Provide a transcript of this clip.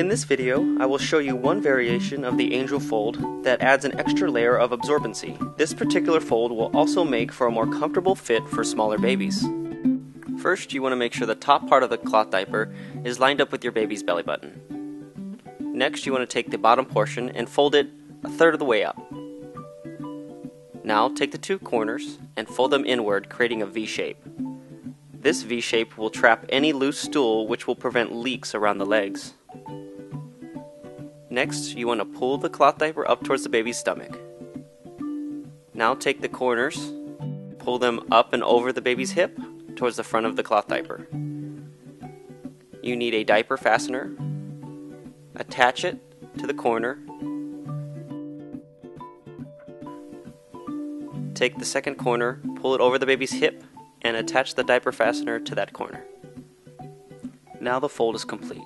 In this video, I will show you one variation of the angel fold that adds an extra layer of absorbency. This particular fold will also make for a more comfortable fit for smaller babies. First, you want to make sure the top part of the cloth diaper is lined up with your baby's belly button. Next, you want to take the bottom portion and fold it a third of the way up. Now, take the two corners and fold them inward, creating a V shape. This V shape will trap any loose stool which will prevent leaks around the legs. Next, you want to pull the cloth diaper up towards the baby's stomach. Now take the corners, pull them up and over the baby's hip towards the front of the cloth diaper. You need a diaper fastener. Attach it to the corner. Take the second corner, pull it over the baby's hip, and attach the diaper fastener to that corner. Now the fold is complete.